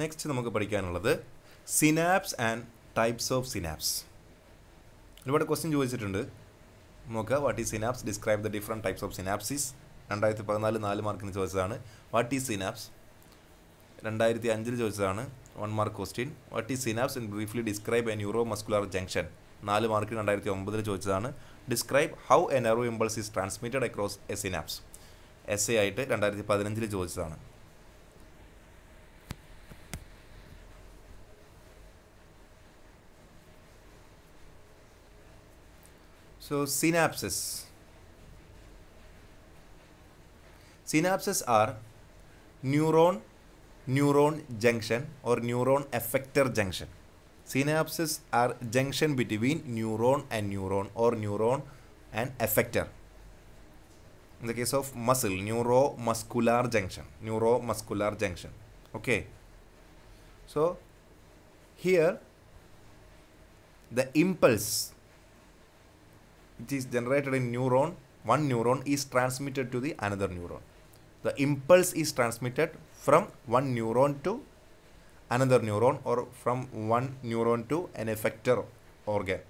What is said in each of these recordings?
Next നമുക്ക് പഠിക്കാനുള്ളത് synapse and types of synapse ഒരുപാട് ക്വസ്റ്റ്യൻ ചോദിച്ചിട്ടുണ്ട്. നോക്കുക what is synapse describe the different types of synapses രണ്ടായിരത്തി പതിനാല് നാല് മാർക്കിന് ചോദിച്ചതാണ്. വാട്ട് ഈസ് സിനാപ്സ് രണ്ടായിരത്തി അഞ്ചിൽ ചോദിച്ചതാണ്. One mark question what is synapse in briefly describe a neuromuscular junction നാല് മാർക്ക് രണ്ടായിരത്തി ഒമ്പതിൽ ചോദിച്ചതാണ്. Describe how a nerve impulse is transmitted across a synapse S A ആയിട്ട് രണ്ടായിരത്തി പതിനഞ്ചിൽ ചോദിച്ചതാണ്. So synapses. Synapses are neuron neuron junction or neuron effector junction. Synapses are junction between neuron and neuron or neuron and effector. In the case of muscle, neuromuscular junction. Neuromuscular junction. Okay. So here the impulse which is generated in neuron. One neuron is transmitted to the another neuron. The impulse is transmitted from one neuron to another neuron or from one neuron to an effector organ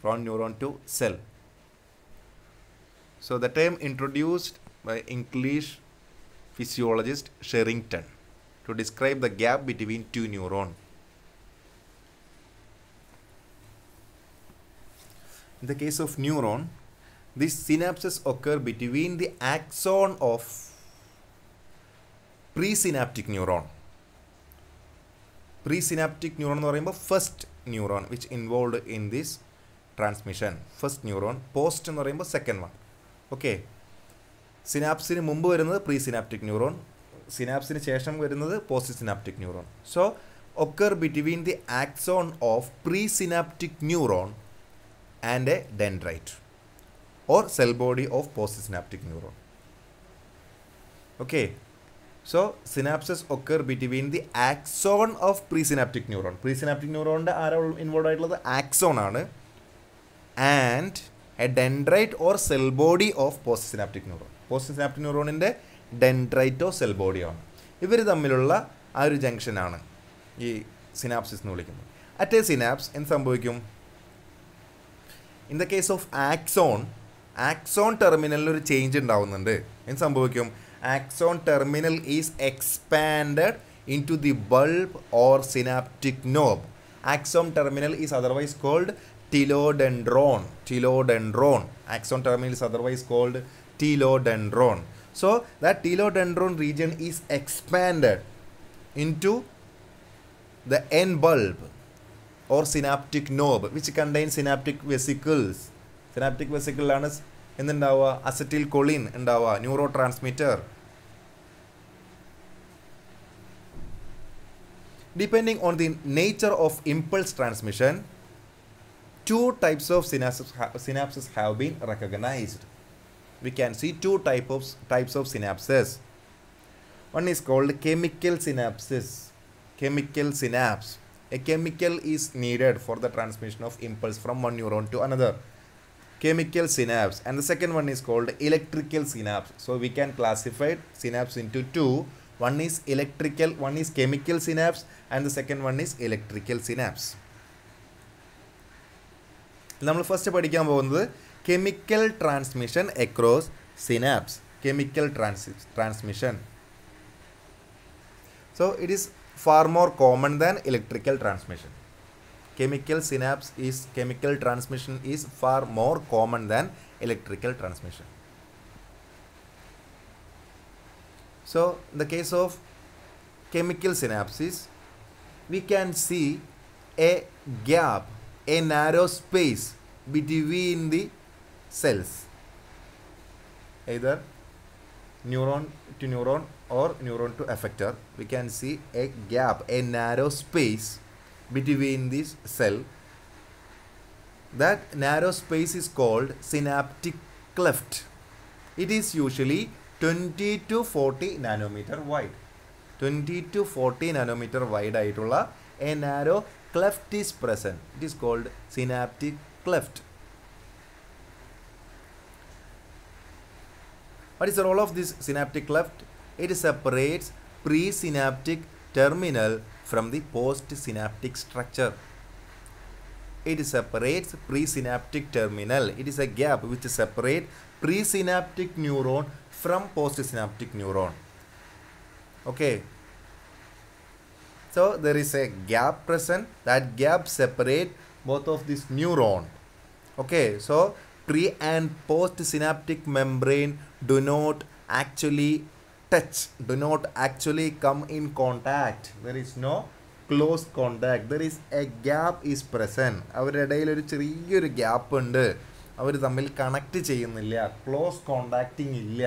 from neuron to cell. So the term introduced by english physiologist sherrington to describe the gap between two neurons In the case of neuron, these synapses occur between the axon of presynaptic neuron. Presynaptic neuron എന്ന് പറയുമ്പോൾ first neuron which involve in this transmission first neuron post എന്ന് പറയുമ്പോൾ second one okay സിനാപ്സിന് മുമ്പ് വരുന്നത് pre synaptic neuron സിനാപ്സിന് ശേഷം വരുന്നത് postsynaptic neuron so occur between the axon of presynaptic neuron and a dendrite or cell body of postsynaptic neuron. Okay, so synapses occur between the axon of presynaptic neuron. Presynaptic neuron ആരാ involve ആയിട്ടുള്ളത്? Axon ആണ്. And a dendrite or cell body of postsynaptic neuron postsynaptic ന്യൂറോണിന്റെ ഡെൻഡ്രൈറ്റോ cell ബോഡിയോ ആണ്. ഇവർ തമ്മിലുള്ള ആ ഒരു ജംഗ്ഷനാണ് ഈ സിനാപ്സിസ് എന്ന് വിളിക്കുന്നത്. അറ്റ് എ സിനാപ്സ് എന്ത് സംഭവിക്കും? In the case of axon axon ടെർമിനലിൽ ഒരു ചേഞ്ച് ഉണ്ടാവുന്നുണ്ട്. എന്ത് സംഭവിക്കും? Axon terminal is expand into the bulb or synaptic knob axon terminal is otherwise called telodendron telodendron axon terminal is otherwise called telodendron so so telodendron region is expand into the end bulb. or synaptic knob which contains synaptic vesicles synaptic vesicle ആണ് എന്തുണ്ടാവുക അസറ്റിൽ Colin ഉണ്ടാവുക neurotransmitter depending on the nature of impulse transmission two types of synapses, ha- synapses have been recognized we can see two type of, types of synapses one is called chemical synapses chemical synapse A is needed for the transmission of of from one neuron to another chemical chemical synapse and the second one is called electrical synapse we we classified classify into two one is electrical one is chemical synapse and the second one is electrical synapse നമ്മൾ first പഠിക്കാൻ പോകുന്നത് chemical transmission across synapse chemical trans transmission so it is far more common than electrical transmission. Chemical synapse is chemical transmission is far more common than electrical transmission. So in the case of chemical synapses, we can see a gap, a narrow space between the cells. Either neuron to neuron or neuron to effector we can see a gap a narrow space between this cell that narrow space is called synaptic cleft it is usually 20 to 40 nanometer wide 20 to 40 nanometer wide ആയിട്ടുള്ള a narrow cleft is present it is called synaptic cleft What is the role of this synaptic cleft it separates presynaptic terminal from the postsynaptic structure. It separates presynaptic terminal. It is a gap which separates presynaptic neuron from postsynaptic neuron. Okay. So there is a gap present. That gap separate both of these neuron. Okay. So pre and post synaptic membrane do not actually touch, do not actually come in contact. There is no close contact. There is a gap is present. അവരുടെ ഇടയിൽ ഒരു ചെറിയൊരു gap ഉണ്ട് അവർ തമ്മിൽ connect ചെയ്യുന്നില്ല close contacting ഇല്ല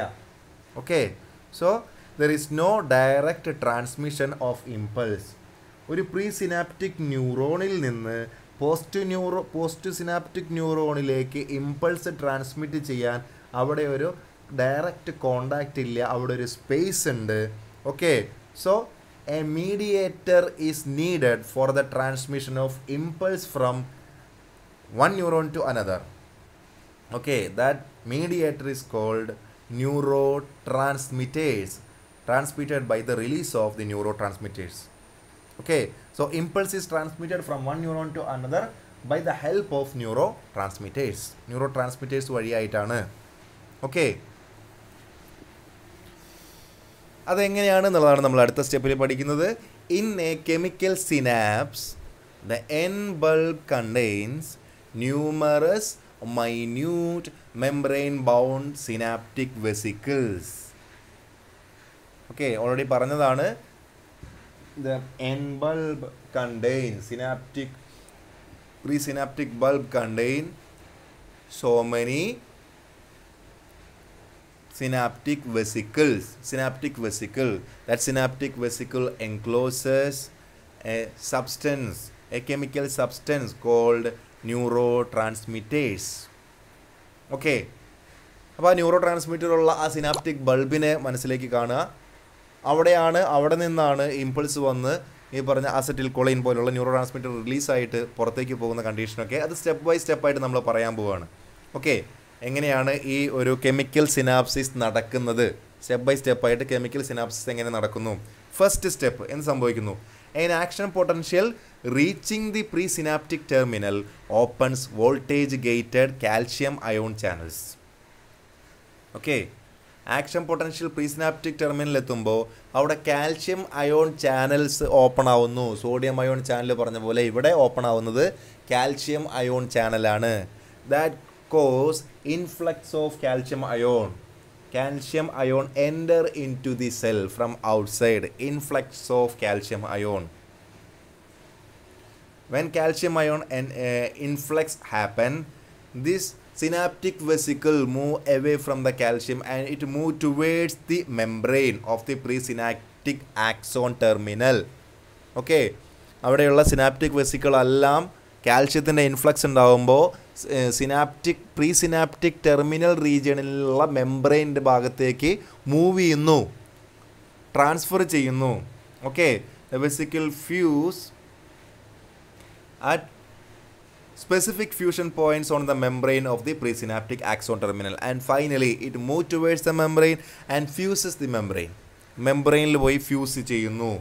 okay so there is no direct transmission of impulse ഒരു pre synaptic ന്യൂറോണിൽ നിന്ന് പോസ്റ്റ് ന്യൂറോ പോസ്റ്റ് സിനാപ്റ്റിക് ന്യൂറോണിലേക്ക് ഇമ്പൾസ് ട്രാൻസ്മിറ്റ് ചെയ്യാൻ അവിടെ ഒരു ഡയറക്റ്റ് കോണ്ടാക്റ്റ് ഇല്ല. അവിടെ ഒരു സ്പേസ് ഉണ്ട്. Okay. So a mediator is needed for the transmission of impulse from one neuron to another. Okay. That mediator that called neurotransmitters. Transmitted by the release of the neuro neurotransmitters okay so impulse is transmitted from one neuron to another by the help of neurotransmitters. Neurotransmitters വഴിയായിട്ടാണ്. Okay അതെങ്ങനെയാണ് എന്നുള്ളതാണ് നമ്മൾ അടുത്ത സ്റ്റെപ്പിൽ പഠിക്കുന്നത്. In a chemical synapse the end bulb contains numerous minute membrane bound synaptic vesicles okay already പറഞ്ഞതാണ്. the end bulb contain synaptic presynaptic bulb contain so many synaptic vesicles synaptic vesicle that synaptic vesicle encloses a substance a chemical substance called neurotransmitters okay അപ്പോൾ ആ neuro transmitter ഉള്ള ആ synaptic ബൾബിനെ മനസ്സിലേക്ക് കാണുക അവിടെയാണ് അവിടെ നിന്നാണ് ഇമ്പൾസ് വന്ന് ഈ പറഞ്ഞ അസറ്റിൽ കൊളൈൻ പോലുള്ള ന്യൂറോ ട്രാൻസ്മിറ്റർ റിലീസായിട്ട് പുറത്തേക്ക് പോകുന്ന കണ്ടീഷനൊക്കെ അത് സ്റ്റെപ്പ് ബൈ സ്റ്റെപ്പായിട്ട് നമ്മൾ പറയാൻ പോവുകയാണ് ഓക്കെ എങ്ങനെയാണ് ഈ ഒരു കെമിക്കൽ സിനാപ്സിസ് നടക്കുന്നത്? സ്റ്റെപ്പ് ബൈ സ്റ്റെപ്പായിട്ട് കെമിക്കൽ സിനാപ്സിസ് എങ്ങനെ നടക്കുന്നു? ഫസ്റ്റ് സ്റ്റെപ്പ് എന്ത് സംഭവിക്കുന്നു? An action potential reaching the presynaptic terminal opens voltage gated calcium ion channels okay action potential presynaptic terminal എത്തുമ്പോൾ അവിടെ കാൽഷ്യം അയോൺ ചാനൽസ് ഓപ്പൺ ആവുന്നു സോഡിയം അയോൺ ചാനൽ പറഞ്ഞ പോലെ ഇവിടെ ഓപ്പൺ ആവുന്നത് കാൽഷ്യം അയോൺ ചാനലാണ്. That cause influx of calcium ion. Calcium ion enter into the cell from outside influx of calcium ion. When calcium ion influx happen this synaptic vesicle move away from the calcium and it move towards the membrane of the presynaptic axon terminal. Okay അവിടെയുള്ള synaptic vesicle എല്ലാം കാൽഷ്യത്തിന്റെ influx ഉണ്ടാകുമ്പോൾ synaptic pre synaptic terminal റീജിയണിലുള്ള മെംബ്രെയിന്റെ ഭാഗത്തേക്ക് move ചെയ്യുന്നു. Transfer ചെയ്യുന്നു. Okay vesicle fuse at specific fusion points on the membrane of the presynaptic axon terminal and finally it moves towards the membrane and fuses the membrane മെംബ്രെയിനിൽ പോയി fuse ചെയ്യുന്നു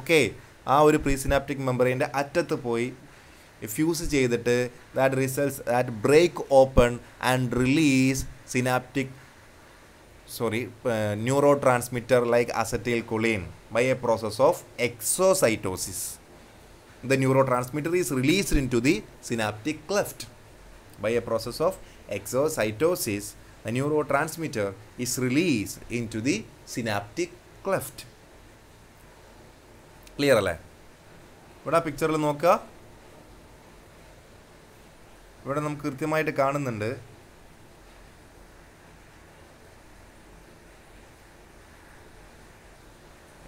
okay ആ ഒരു പ്രീസിനാപ്റ്റിക് മെംബ്രെയിന്റെ അറ്റത്ത് പോയി ഫ്യൂസ് ചെയ്തിട്ട് that results that break open and release synaptic sorry uh, neurotransmitter like acetylcholine by a process of exocytosis the neurotransmitter is released into the synaptic cleft by a process of exocytosis the neurotransmitter is released into the synaptic cleft clear അല്ലേ ഇവിടെ ആ പിക്ചറിൽ നോക്കുക ഇവിടെ നമുക്ക് കൃത്യമായിട്ട് കാണുന്നുണ്ട്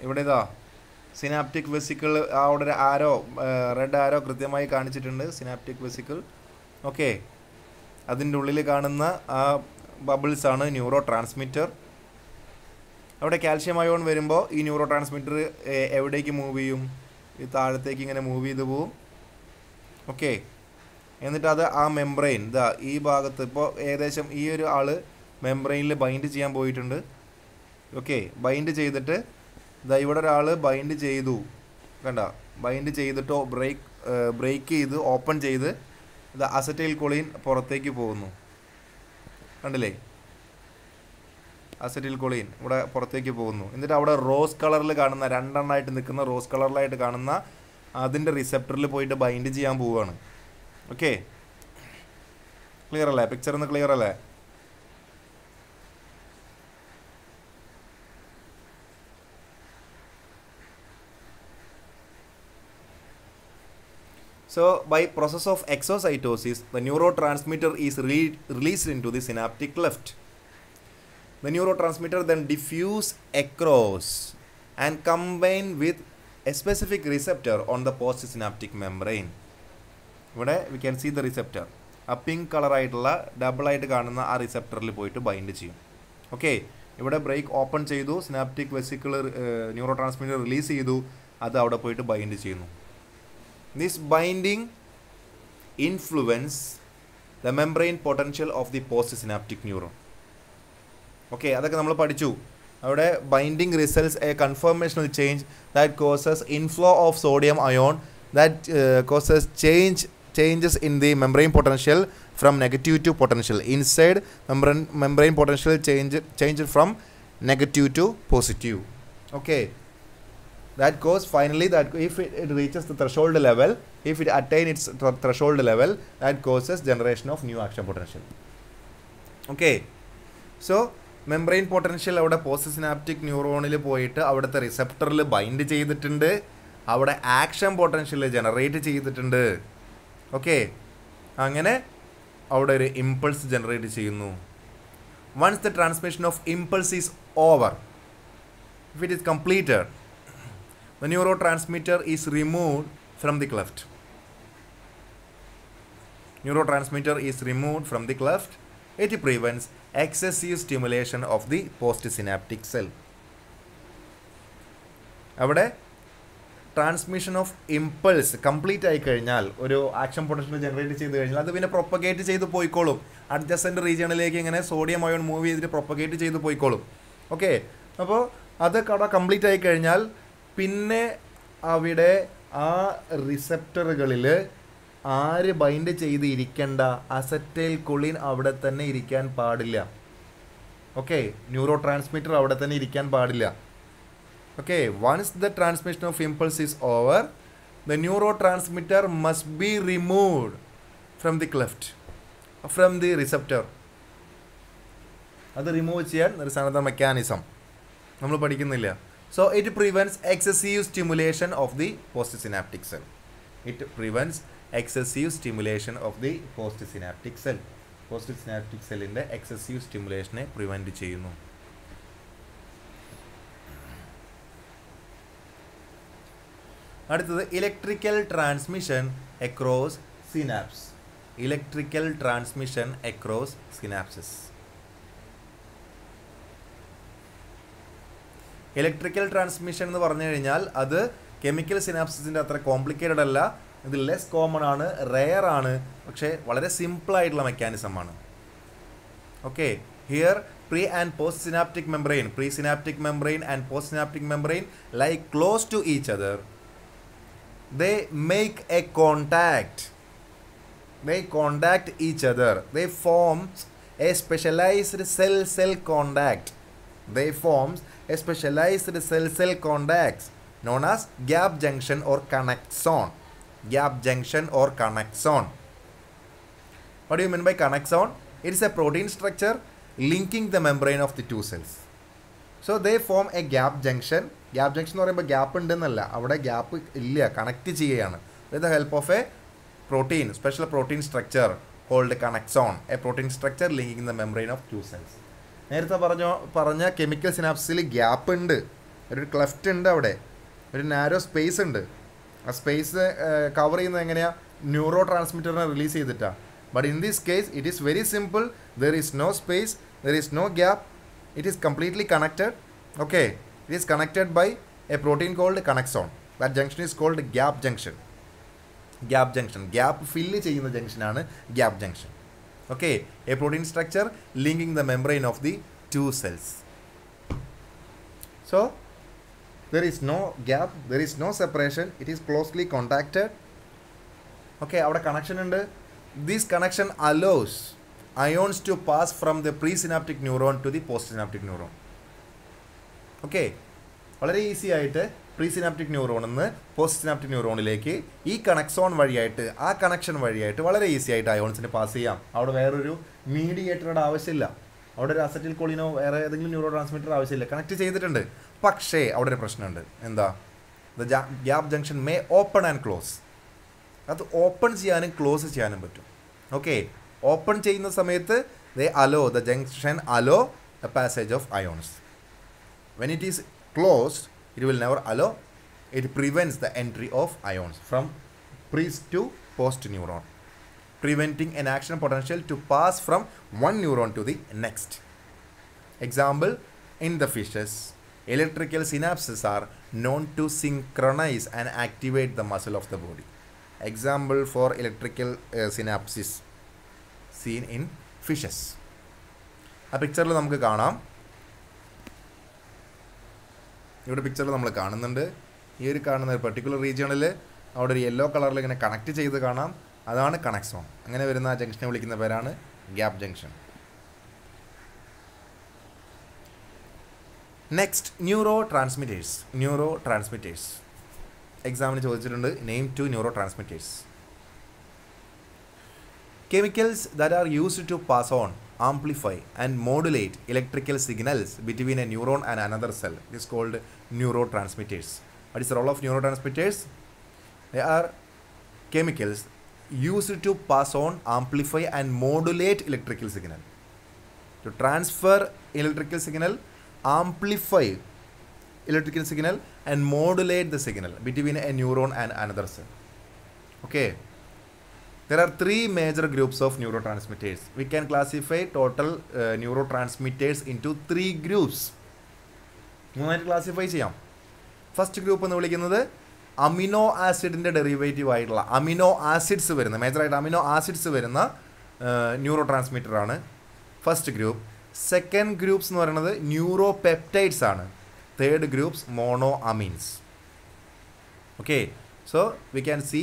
ഇവിടെ ഇതാ സിനാപ്റ്റിക് വെസിക്കിൾ അവിടെ ആരോ റെഡ് ആരോ കൃത്യമായി കാണിച്ചിട്ടുണ്ട് സിനാപ്റ്റിക് വെസിക്കിൾ. ഓക്കെ. അതിന്റെ ഉള്ളിൽ കാണുന്ന ആ ബബിൾസ് ആണ് ന്യൂറോ ട്രാൻസ്മിറ്റർ. അവിടെ കാൽഷ്യം അയോൺ വരുമ്പോൾ ഈ ന്യൂറോ ട്രാൻസ്മിറ്റർ എവിടേക്ക് മൂവ് ചെയ്യും? ഈ താഴത്തേക്ക് ഇങ്ങനെ മൂവ് ചെയ്ത് പോവും. ഓക്കെ. എന്നിട്ട് അത് ആ മെംബ്രെയിൻ ഇതാ ഈ ഭാഗത്ത് ഇപ്പോൾ ഏകദേശം ഈ ഒരു ആൾ മെംബ്രെയിനിൽ ബൈൻഡ് ചെയ്യാൻ പോയിട്ടുണ്ട്. ഓക്കെ. ബൈൻഡ് ചെയ്തിട്ട് ഇതാ ഇവിടെ ഒരാൾ ബൈൻഡ് ചെയ്തു. കണ്ട? ബൈൻഡ് ചെയ്തിട്ടോ ബ്രേക്ക് ബ്രേക്ക് ചെയ്ത് ഓപ്പൺ ചെയ്ത് ഇത് അസറ്റൈൽ കൊളീൻ പുറത്തേക്ക് പോകുന്നു. കണ്ടില്ലേ? അസറ്റിൽ കൊളീൻ ഇവിടെ പുറത്തേക്ക് പോകുന്നു. എന്നിട്ട് അവിടെ റോസ് കളറിൽ കാണുന്ന രണ്ടെണ്ണമായിട്ട് നിൽക്കുന്ന റോസ് കളറിലായിട്ട് കാണുന്ന അതിന്റെ റിസെപ്റ്ററിൽ പോയിട്ട് ബൈൻഡ് ചെയ്യാൻ പോവുകയാണ് ഓക്കെ ക്ലിയർ അല്ലേ? പിക്ചർ ഒന്ന് ക്ലിയർ അല്ലേ? So, by process of exocytosis, the neurotransmitter is re- released into the synaptic cleft. The neurotransmitter then diffuse across and combine with a specific receptor on the postsynaptic membrane. ഇവിടെ we can the the A പോയിട്ട് bind ചെയ്യും okay ഇവിടെ break open ചെയ്തു synaptic vesicle neurotransmitter release ചെയ്തു അത് അവിടെ പോയിട്ട് bind ചെയ്യുന്നു This binding influence the membrane potential of the postsynaptic neuron. Okay അതൊക്കെ നമ്മൾ പഠിച്ചു. അവിടെ binding results a conformational change that causes inflow of sodium ion that causes change changes in the membrane potential from negative to potential inside membrane membrane potential change change from negative to positive okay that cause finally that if it, it reaches the threshold level if it attain its th- threshold level that causes generation of new action potential. Okay. So membrane potential അവിടെ post ന്യൂറോണിൽ പോയിട്ട് അവിടുത്തെ റിസെപ്റ്ററിൽ bind ചെയ്തിട്ടുണ്ട്. അവിടെ action potential generate ചെയ്തിട്ടുണ്ട്. Okay അങ്ങനെ അവിടെ ഒരു ഇമ്പൾസ് ജനറേറ്റ് ചെയ്യുന്നു. Once the transmission of impulse is over if it is completed the neurotransmitter is removed from the cleft. Neurotransmitter is removed from the cleft. It prevents excessive stimulation of the postsynaptic cell. അവിടെ transmission of impulse complete ആയി കഴിഞ്ഞാൽ ഒരു action potential generate ചെയ്ത് കഴിഞ്ഞാൽ അത് പിന്നെ propagate ചെയ്ത് പോയിക്കോളും അഡ്ജസ്റ്റന്റ് റീജിയണിലേക്ക് ഇങ്ങനെ സോഡിയം അയോൺ മൂവ് ചെയ്തിട്ട് പ്രൊപ്പഗേറ്റ് ചെയ്ത് പോയിക്കോളും ഓക്കെ അപ്പോൾ അത് അവിടെ കംപ്ലീറ്റ് ആയി കഴിഞ്ഞാൽ പിന്നെ അവിടെ ആ റിസെപ്റ്ററുകളിൽ ആര് ബൈൻഡ് ചെയ്ത് ഇരിക്കേണ്ട അസറ്റൈൽ കൊളിൻ അവിടെ തന്നെ ഇരിക്കാൻ പാടില്ല. ഓക്കെ ന്യൂറോ ട്രാൻസ്മിറ്റർ അവിടെ തന്നെ ഇരിക്കാൻ പാടില്ല. Okay once the transmission of impulse is over the neurotransmitter must be removed from the cleft from the receptor അത് റിമൂവ് ചെയ്യാൻ ഒരു സാധാരണ മെക്കാനിസം നമ്മൾ പഠിക്കുന്നില്ല. So it prevents excessive stimulation of the postsynaptic cell. It prevents excessive stimulation of the postsynaptic cell. postsynaptic postsynaptic സെല്ലിന്റെ excessive സ്റ്റിമുലേഷനെ prevent ചെയ്യുന്നു അടുത്തത് electrical transmission across synapse electrical transmission across synapses electrical transmission എന്ന് പറഞ്ഞു കഴിഞ്ഞാൽ അത് chemical സിനാപ്സിസിന്റെ അത്ര complicated അല്ല. ഇത് ലെസ് കോമൺ ആണ് റെയർ ആണ് പക്ഷേ വളരെ സിമ്പിൾ ആയിട്ടുള്ള മെക്കാനിസം ആണ്. Okay here pre and postsynaptic membrane presynaptic membrane and postsynaptic membrane like close to each other they make a contact they contact each other they forms a specialised cell cell contact. They forms a specialized cell cell contacts known as gap junction or connexon gap junction or connexon what do you mean by connexon it is a protein structure linking the membrane of the two cells so they form a gap junction gap junction എന്ന് പറയുമ്പോൾ gap ഉണ്ടെന്നല്ല അവിടെ gap ഇല്ല connect ചെയ്യുകയാണ് with the help of a protein special protein structure called connexon a protein structure linking the membrane of two നേരത്തെ പറഞ്ഞ പറഞ്ഞ chemical സിനാപ്സിൽ gap ഉണ്ട്. ഒരു ക്ലഫ്റ്റ് ഉണ്ട് അവിടെ. ഒരു നാരോ സ്പേസ് ഉണ്ട്. ആ സ്പേസ് കവർ ചെയ്യുന്നത് എങ്ങനെയാണ് ന്യൂറോ ട്രാൻസ്മിറ്ററിനെ റിലീസ് ചെയ്തിട്ടാണ് but in this case it is very simple there is no space there is no gap it is completely connected okay it is connected by a protein called connexon that junction is called gap junction gap junction gap fill ചെയ്യുന്ന ജംഗ്ഷനാണ് gap junction. okay a protein structure linking the membrane of the two cells so there is no gap there is no separation it is closely contacted okay അവിടെ connection ഉണ്ട് this connection allows ions to pass from the presynaptic neuron to the postsynaptic neuron okay വളരെ easy ആയിട്ട് pre synaptic ന്യൂറോണിൽ നിന്ന് post synaptic ന്യൂറോണിലേക്ക് ഈ connexon വഴിയായിട്ട് ആ connection വഴിയായിട്ട് വളരെ ഈസി ആയിട്ട് അയോൺസിന് പാസ് ചെയ്യാം. അവിടെ വേറൊരു മീഡിയേറ്ററുടെ ആവശ്യമില്ല. അവിടെ ഒരു അസറ്റിൽ കോളിനോ വേറെ ഏതെങ്കിലും ന്യൂറോ ട്രാൻസ്മിറ്റർ ആവശ്യമില്ല. കണക്ട് ചെയ്തിട്ടുണ്ട്. പക്ഷേ അവിടെ ഒരു പ്രശ്നമുണ്ട്. എന്താ? The gap junction may open and close അത് ഓപ്പൺ ചെയ്യാനും ക്ലോസ് ചെയ്യാനും പറ്റും. ഓക്കെ ഓപ്പൺ ചെയ്യുന്ന സമയത്ത് they allow the junction allow the passage of ions when it is closed It will never allow it prevents the entry of ions from pre to post neuron preventing an action potential to pass from one neuron to the next. Example In the fishes, electrical synapses are known to synchronize and activate the muscle of the body. Example for electrical uh, synapses seen in fishes. ആ പിക്ചറിൽ നമുക്ക് കാണാം ഇവിടെ പിക്ചറിൽ നമ്മൾ കാണുന്നുണ്ട്. ഈ ഒരു കാണുന്ന ഒരു പെർട്ടിക്കുലർ റീജിയണിൽ അവിടെ ഒരു യെല്ലോ കളറിൽ ഇങ്ങനെ കണക്ട് ചെയ്ത് കാണാം. അതാണ് കണക്സോൺ അങ്ങനെ വരുന്ന ആ ജംഗ്ഷനെ വിളിക്കുന്ന പേരാണ് gap junction next neurotransmitters neurotransmitters എക്സാമിന് ചോദിച്ചിട്ടുണ്ട്. Name two neurotransmitters Chemicals that are used to pass on, amplify and modulate electrical signals between a neuron and another cell it is called neurotransmitters. What is the role of neurotransmitters? They are chemicals used to pass on, amplify and modulate electrical signal. To transfer electrical signal, amplify electrical signal and modulate the signal between a neuron and another cell. Okay. There are three major groups of neurotransmitters. We can classify total uh, neurotransmitters into three groups. മൂന്നായിട്ട് classify ചെയ്യാം. First group എന്ന് വിളിക്കുന്നത് amino ആസിഡിന്റെ derivative ആയിട്ടുള്ള amino acids വരുന്ന മേജറായിട്ട് amino acids വരുന്ന neurotransmitter ആണ് ഫസ്റ്റ് ഗ്രൂപ്പ് സെക്കൻഡ് ഗ്രൂപ്പ്സ് എന്ന് പറയുന്നത് ന്യൂറോ പെപ്റ്റൈഡ്സ് ആണ്. Third groups monoamines okay so we can see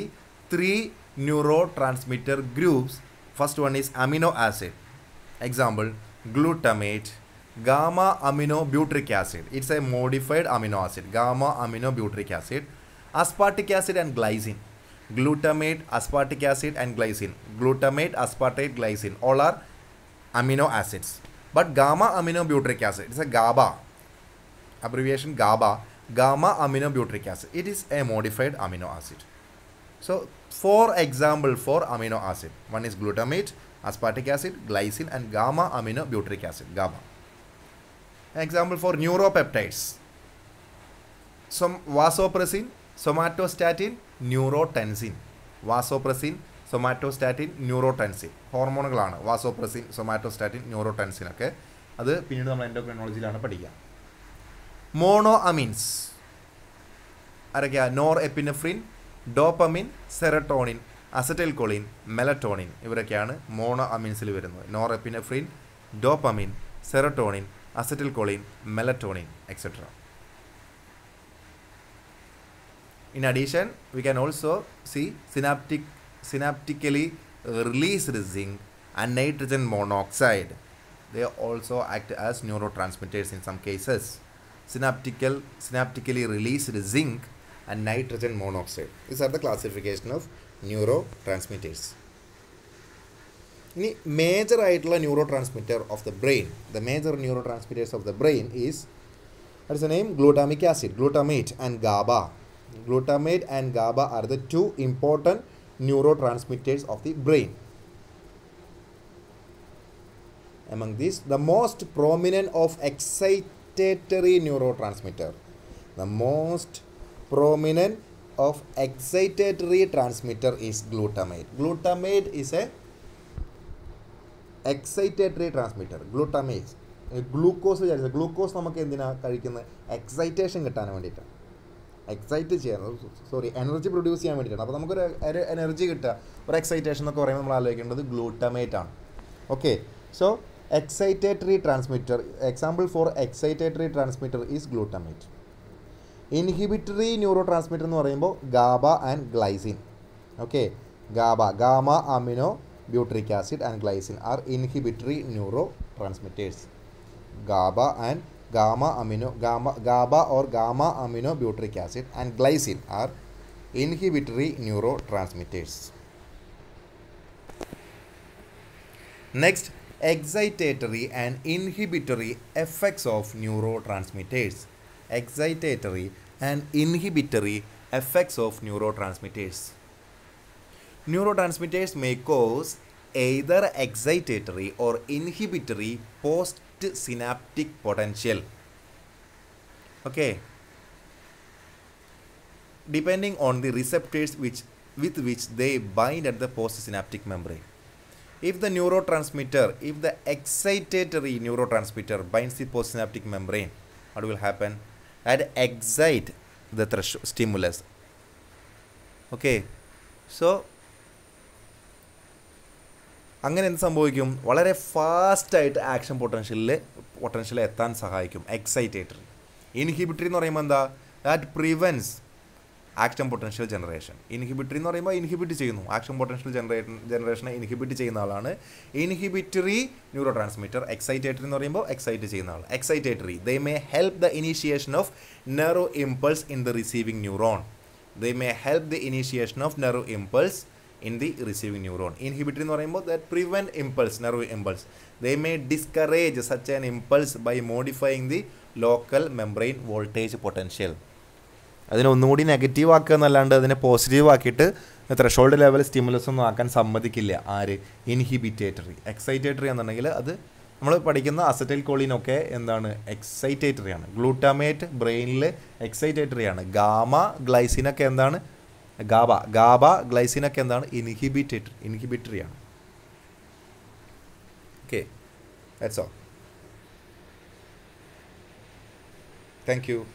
three neurotransmitter groups. First one is amino acid. Example, glutamate, gamma amino butyric acid. It's a modified amino acid, gamma amino butyric acid, aspartic acid and glycine. Glutamate, aspartic acid and glycine. Glutamate, aspartate, glycine. All are amino acids. But gamma amino butyric acid, it's a GABA, abbreviation GABA, gamma aminobutyric acid. It is a modified amino acid. So for example for amino acid one is glutamate aspartic acid glycine and gamma amino butyric acid gamma example for neuropeptides സൊം vasopressin somatostatin neurotensin vasopressin somatostatin neurotensin ഹോർമോണുകളാണ് vasopressin somatostatin neurotensin ഒക്കെ. അത് പിന്നീട് നമ്മൾ എൻഡോക്രിനോളജിയിലാണ് പഠിക്കുക. Monoamines ആരൊക്കെയാ? Norepinephrine dopamine serotonin acetylcholine melatonin ഇവരൊക്കെയാണ് മോണോ അമിൻസിൽ വരുന്നത്. Norepinephrine dopamine serotonin acetylcholine melatonin etcetera in addition we can also see synaptic synaptically release rising and nitrogen monoxide they also act as neurotransmitters in some cases synaptical synaptically released zinc and nitrogen monoxide. These are the classification of neurotransmitters. ഇനി major ആയിട്ടുള്ള neurotransmitter of the brain the major neurotransmitters of the brain is that's a name glutamic acid glutamate and GABA glutamate and GABA are the two important neurotransmitters of the brain. Among these, the most prominent of excitatory neurotransmitter, the most prominent of excitatory transmitter is glutamate. Glutamate is a excitatory transmitter ഗ്ലൂട്ടമൈസ് glucose വിചാരിച്ചത് glucose നമുക്ക് എന്തിനാണ് കഴിക്കുന്നത് excitation കിട്ടാൻ വേണ്ടിയിട്ടാണ് excite ചെയ്യാൻ sorry energy produce ചെയ്യാൻ വേണ്ടിയിട്ടാണ്. അപ്പോൾ നമുക്കൊരു ഒരു എനർജി കിട്ടുക. ഒരു എക്സൈറ്റേഷൻ എന്നൊക്കെ പറയുമ്പോൾ നമ്മൾ ആലോചിക്കേണ്ടത് ഗ്ലൂട്ടമേറ്റ് ആണ്. Okay so excitatory transmitter example for excitatory transmitter is glutamate inhibitory neurotransmitter എന്ന് പറയുമ്പോൾ GABA and glycine okay GABA gamma amino butyric acid and glycine are inhibitory neurotransmitters GABA and gamma amino gamma GABA or gamma amino butyric acid and glycine are inhibitory neurotransmitters next excitatory and inhibitory effects of neurotransmitters. Excitatory and inhibitory effects of neurotransmitters. Neurotransmitters may cause either excitatory or inhibitory post-synaptic potential. Okay. Depending on the receptors which with which they bind at the postsynaptic membrane. If the neurotransmitter if the excitatory neurotransmitter binds the postsynaptic membrane what will happen that excite the threshold stimulus. Okay? So അങ്ങനെ എന്ത് സംഭവിക്കും? വളരെ ഫാസ്റ്റായിട്ട് action പൊട്ടൻഷ്യലിൽ potential എത്താൻ സഹായിക്കും. Excitatory inhibitory എന്ന് പറയുമ്പോൾ എന്താ? That prevents action potential generation inhibitory എന്ന് പറയുമ്പോൾ ഇൻഹിബിറ്റ് ചെയ്യുന്നു. ആക്ഷൻ പൊട്ടൻഷ്യൽ ജനറേഷൻ ജനറേഷനെ ഇൻഹിബിറ്റ് ചെയ്യുന്ന ആളാണ്. ഇൻഹിബിറ്ററി ന്യൂറോ ട്രാൻസ്മിറ്റർ എക്സൈറ്റേറ്ററി എന്ന് പറയുമ്പോൾ എക്സൈറ്റ് ചെയ്യുന്ന ആൾ excitatory they may help the initiation of nerve impulse in the receiving neuron they may help the initiation of nerve impulse in the receiving neuron inhibitory എന്ന് പറയുമ്പോൾ that prevent impulse nerve impulse they may discourage such an impulse by modifying the local membrane voltage potential അതിനെ ഒന്നുകൂടി negative ആക്കുക എന്നല്ലാണ്ട് അതിനെ positive ആക്കിയിട്ട് threshold level stimulus ഒന്നും ആക്കാൻ സമ്മതിക്കില്ല. ആര്? ഇൻഹിബിറ്റേറ്ററി എക്സൈറ്റേറ്ററി എന്നുണ്ടെങ്കിൽ അത് നമ്മൾ പഠിക്കുന്ന അസറ്റൈൽ കോളിനൊക്കെ എന്താണ്? എക്സൈറ്റേറ്ററി ആണ്. ഗ്ലൂട്ടാമേറ്റ് ബ്രെയിനിൽ എക്സൈറ്റേറ്ററി ആണ്. ഗാമ ഗ്ലൈസിനൊക്കെ എന്താണ്? ഗാബ. ഗാബ ഗ്ലൈസിനൊക്കെ എന്താണ്? ഇൻഹിബിറ്റേറ്ററി ഇൻഹിബിറ്ററി ആണ്. Okay that's all thank you